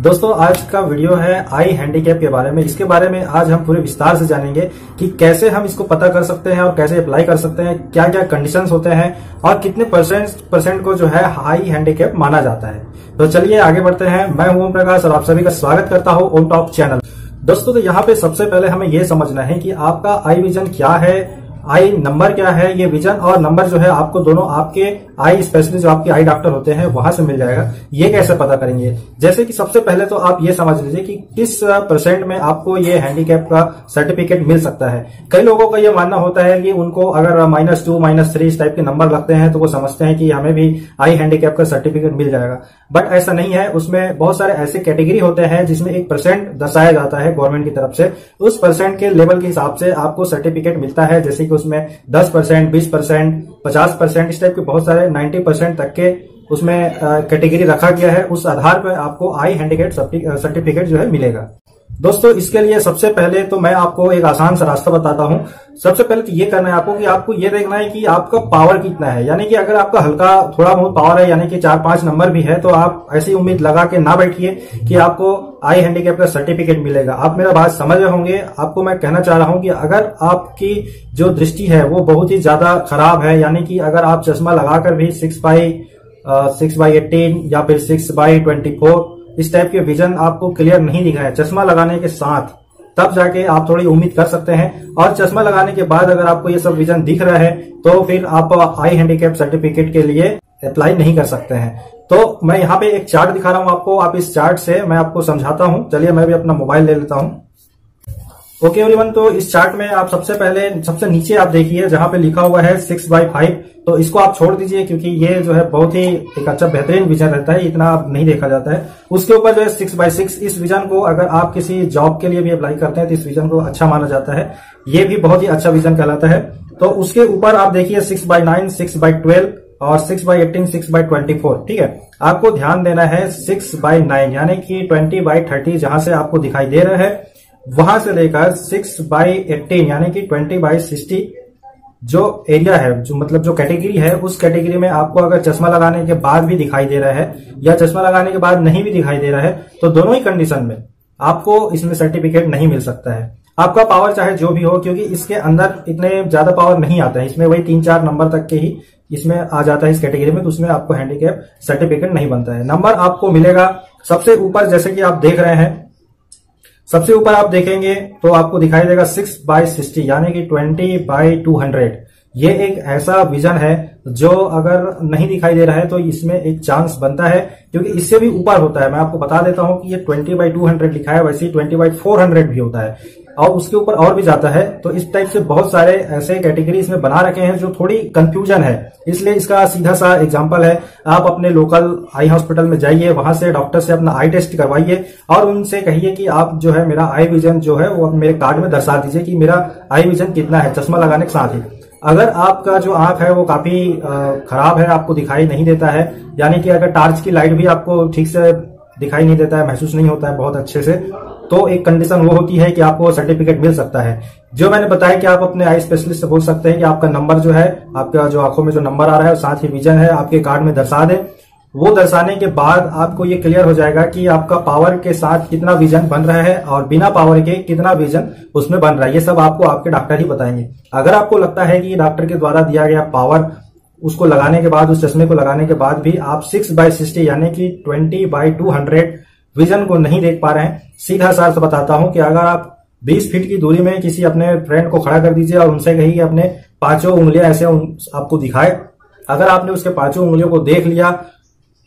दोस्तों, आज का वीडियो है आई हैंडीकैप के बारे में इसके बारे में आज हम पूरे विस्तार से जानेंगे कि कैसे हम इसको पता कर सकते हैं और कैसे अप्लाई कर सकते हैं क्या क्या कंडीशंस होते हैं और कितने परसेंट परसेंट को जो है हाई हैंडीकैप माना जाता है। तो चलिए आगे बढ़ते हैं। मैं ओम प्रकाश और आप सभी का स्वागत करता हूँ ओम टॉप चैनल। दोस्तों तो यहाँ पे सबसे पहले हमें यह समझना है कि आपका आई विजन क्या है, आई नंबर क्या है, ये विजन और नंबर जो है आपको दोनों आपके आई स्पेशलिस्ट जो आपके आई डॉक्टर होते हैं, वहाँ से मिल जाएगा। ये कैसे पता करेंगे? जैसे कि सबसे पहले तो आप ये समझ लीजिए कि किस परसेंट में आपको ये हैंडीकैप का सर्टिफिकेट मिल सकता है। कई लोगों का ये मानना होता है कि उनको अगर माइनस टू माइनस थ्री इस टाइप के नंबर लगते हैं तो वो समझते हैं कि हमें भी आई हैंडीकैप का सर्टिफिकेट मिल जाएगा। बट ऐसा नहीं है। उसमें बहुत सारे ऐसे कैटेगरी होते हैं जिसमें एक परसेंट दर्शाया जाता है गवर्नमेंट की तरफ़ से। उस परसेंट के लेवल के हिसाब से आपको सर्टिफिकेट मिलता है। जैसे कि उसमें दस परसेंट बीस परसेंट पचास परसेंट इस टाइप के बहुत सारे नाइन्टी परसेंट तक के उसमें कैटेगरी रखा गया है। उस आधार पर आपको आई हैंडीकेट सर्टिफिकेट जो है मिलेगा। दोस्तों, इसके लिए सबसे पहले तो मैं आपको एक आसान सा रास्ता बताता हूँ। सबसे पहले तो ये करना है आपको कि आपको ये देखना है कि आपका पावर कितना है। यानी कि अगर आपका हल्का थोड़ा बहुत पावर है, यानी कि चार पाँच नंबर भी है तो आप ऐसी उम्मीद लगा के ना बैठिए कि आपको आई हैंडीकेप का सर्टिफिकेट मिलेगा। आप मेरा बात समझ रहे होंगे। आपको मैं कहना चाह रहा हूँ कि अगर आपकी जो दृष्टि है, वो बहुत ही ज़्यादा खराब है, यानी कि अगर आप चश्मा लगाकर भी six by six by eighteen या फिर सिक्स बाई ट्वेंटी फोर इस टाइप के विजन आपको क्लियर नहीं दिख दिखा है। चश्मा लगाने के साथ तब जाके आप थोड़ी उम्मीद कर सकते हैं। और चश्मा लगाने के बाद अगर आपको ये सब विजन दिख रहा है तो फिर आप आई हैंडीकैप सर्टिफिकेट के लिए अप्लाई नहीं कर सकते हैं। तो मैं यहाँ पे एक चार्ट दिखा रहा हूँ आपको। आप इस चार्ट से मैं आपको समझाता हूँ। चलिए मैं भी अपना मोबाइल ले लेता हूँ। ओके एवरीवन तो इस चार्ट में आप सबसे पहले, सबसे नीचे आप देखिए, जहाँ पे लिखा हुआ है सिक्स बाई फाइव तो इसको आप छोड़ दीजिए, क्योंकि ये जो है बहुत ही एक अच्छा बेहतरीन विजन रहता है, इतना नहीं देखा जाता है। उसके ऊपर जो है सिक्स बाई सिक्स इस विजन को अगर आप किसी जॉब के लिए भी अप्लाई करते हैं तो इस विजन को अच्छा माना जाता है। ये भी बहुत ही अच्छा विजन कहलाता है। तो उसके ऊपर आप देखिए six by nine six by twelve और six by eighteen six by twenty four ठीक है? आपको ध्यान देना है सिक्स बाई नाइन यानी कि ट्वेंटी बाई थर्टी जहाँ से आपको दिखाई दे रहा है। वहाँ से लेकर सिक्स बाई एटीन यानी कि ट्वेंटी बाई सिक्सटी जो एरिया है, जो मतलब जो कैटेगरी है, उस कैटेगरी में आपको अगर चश्मा लगाने के बाद भी दिखाई दे रहा है या चश्मा लगाने के बाद नहीं भी दिखाई दे रहा है तो दोनों ही कंडीशन में आपको इसमें सर्टिफिकेट नहीं मिल सकता है। आपका पावर चाहे जो भी हो, क्योंकि इसके अंदर इतने ज़्यादा पावर नहीं आता है। इसमें वही तीन चार नंबर तक के ही इसमें आ जाता है इस कैटेगरी में तो उसमें आपको हैंडीकैप सर्टिफिकेट नहीं बनता है। नंबर आपको मिलेगा सबसे ऊपर, जैसे कि आप देख रहे हैं सबसे ऊपर आप देखेंगे तो आपको दिखाई देगा सिक्स बाय सिक्सटी यानी कि ट्वेंटी बाय टू हंड्रेड ये एक ऐसा विजन है जो अगर नहीं दिखाई दे रहा है तो इसमें एक चांस बनता है, क्योंकि इससे भी ऊपर होता है। मैं आपको बता देता हूँ कि ये ट्वेंटी बाई टू हंड्रेड लिखा है, वैसे ही ट्वेंटी बाई फोर हंड्रेड भी होता है। और उसके ऊपर और भी जाता है तो इस टाइप से बहुत सारे ऐसे कैटेगरी इसमें बना रखे हैं जो थोड़ी कंफ्यूजन है। इसलिए इसका सीधा सा एग्ज़ाम्पल है, आप अपने लोकल आई हॉस्पिटल में जाइए, वहाँ से डॉक्टर से अपना आई टेस्ट करवाइए और उनसे कहिए कि आप जो है मेरा आई विजन जो है वो मेरे कार्ड में दर्शा दीजिए कि मेरा आई विजन कितना है, चश्मा लगाने के साथ ही। अगर आपका जो आँख है वो काफ़ी खराब है, आपको दिखाई नहीं देता है, यानी कि अगर टार्च की लाइट भी आपको ठीक से दिखाई नहीं देता है, महसूस नहीं होता है बहुत अच्छे से तो एक कंडीशन वो होती है कि आपको सर्टिफिकेट मिल सकता है। जो मैंने बताया कि आप अपने आई स्पेशलिस्ट से बोल सकते हैं कि आपका नंबर जो है, आपका जो आँखों में जो नंबर आ रहा है, साथ ही विजन है, आपके कार्ड में दर्शा दे। वो दर्शाने के बाद आपको ये क्लियर हो जाएगा कि आपका पावर के साथ कितना विजन बन रहा है और बिना पावर के कितना विजन उसमें बन रहा है। ये सब आपको आपके डॉक्टर ही बताएँगे। अगर आपको लगता है कि डॉक्टर के द्वारा दिया गया पावर उसको लगाने के बाद, उस चश्मे को लगाने के बाद भी आप सिक्स बाय सिक्सटी यानी कि twenty by two hundred vision को नहीं देख पा रहे हैं। सीधा सार से बताता हूँ कि अगर आप 20 फीट की दूरी में किसी अपने फ्रेंड को खड़ा कर दीजिए और उनसे कही कि अपने पाँचों उंगलियाँ ऐसे आपको दिखाए। अगर आपने उसके पाँचों उंगलियों को देख लिया,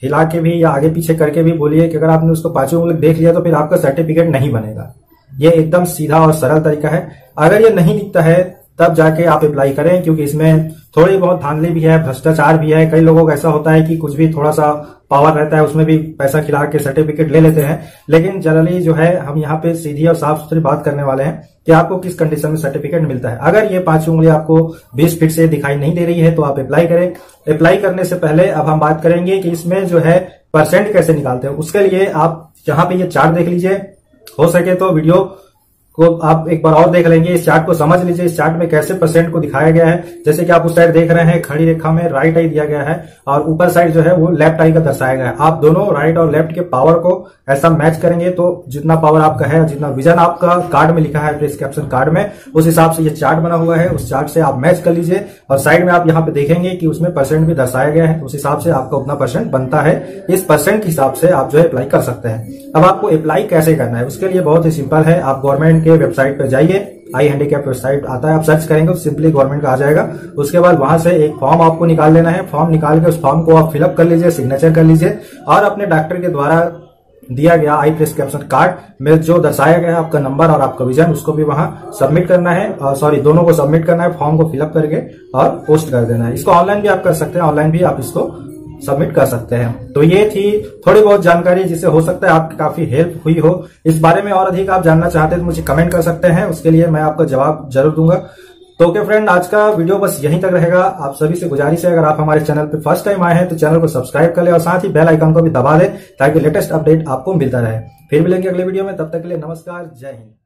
हिला के भी या आगे पीछे करके भी बोलिए कि अगर आपने उसको पाँचों उंगली देख लिया तो फिर आपका सर्टिफिकेट नहीं बनेगा। ये एकदम सीधा और सरल तरीका है। अगर ये नहीं दिखता है, तब जाके आप अप्लाई करें, क्योंकि इसमें थोड़ी बहुत धांधली भी है, भ्रष्टाचार भी है। कई लोगों का ऐसा होता है कि कुछ भी थोड़ा सा पावर रहता है, उसमें भी पैसा खिला के सर्टिफिकेट ले लेते हैं। लेकिन जनरली जो है, हम यहाँ पे सीधी और साफ़ सुथरी बात करने वाले हैं कि आपको किस कंडीशन में सर्टिफिकेट मिलता है। अगर ये पाँच उंगली आपको बीस फीट से दिखाई नहीं दे रही है तो आप अप्लाई करें। अप्लाई करने से पहले अब हम बात करेंगे कि इसमें जो है परसेंट कैसे निकालते हैं। उसके लिए आप यहाँ पे ये चार्ट देख लीजिए। हो सके तो वीडियो को आप एक बार और देख लेंगे, इस चार्ट को समझ लीजिए, इस चार्ट में कैसे परसेंट को दिखाया गया है। जैसे कि आप उस साइड देख रहे हैं, खड़ी रेखा में राइट आई दिया गया है और ऊपर साइड जो है वो लेफ़्ट आई का दर्शाया गया है। आप दोनों राइट और लेफ़्ट के पावर को ऐसा मैच करेंगे तो जितना पावर आपका है, जितना विजन आपका कार्ड में लिखा है प्रिस्क्रिप्शन कार्ड में, उस हिसाब से ये चार्ट बना हुआ है। उस चार्ट से आप मैच कर लीजिए और साइड में आप यहाँ पे देखेंगे कि उसमें परसेंट भी दर्शाया गया है। उस हिसाब से आपका उतना परसेंट बनता है। इस परसेंट के हिसाब से आप जो है अप्लाई कर सकते हैं। अब आपको अप्लाई कैसे करना है, उसके लिए बहुत ही सिंपल है। आप गवर्नमेंट के वेबसाइट पर जाइए आई हैंडीकैप वेबसाइट आता है, आप सर्च करेंगे तो सिंपली गवर्नमेंट का आ जाएगा। उसके बाद वहाँ से एक फॉर्म आपको निकाल लेना है। फॉर्म निकाल के उस फॉर्म को आप फिलअप कर लीजिए सिग्नेचर कर लीजिए और अपने डॉक्टर के द्वारा दिया गया आई प्रिस्क्रिप्शन कार्ड में जो दर्शाया गया आपका नंबर और आपका विजन उसको भी वहाँ सबमिट करना है। सॉरी दोनों को सबमिट करना है फॉर्म को फिलअप करके और पोस्ट कर देना है। इसको ऑनलाइन भी आप कर सकते हैं ऑनलाइन भी आप इसको सबमिट कर सकते हैं। तो ये थी थोड़ी बहुत जानकारी जिसे हो सकता है आपकी काफ़ी हेल्प हुई हो। इस बारे में और अधिक आप जानना चाहते हैं तो मुझे कमेंट कर सकते हैं। उसके लिए मैं आपका जवाब ज़रूर दूँगा। तो ओके फ्रेंड आज का वीडियो बस यहीं तक रहेगा। आप सभी से गुजारिश है, अगर आप हमारे चैनल पर फ़र्स्ट टाइम आए हैं तो चैनल को सब्सक्राइब कर ले और साथ ही बेल आइकन को भी दबा दे ताकि लेटेस्ट अपडेट आपको मिलता रहे। फिर मिलेंगे अगले वीडियो में। तब तक के लिए नमस्कार, जय हिंद।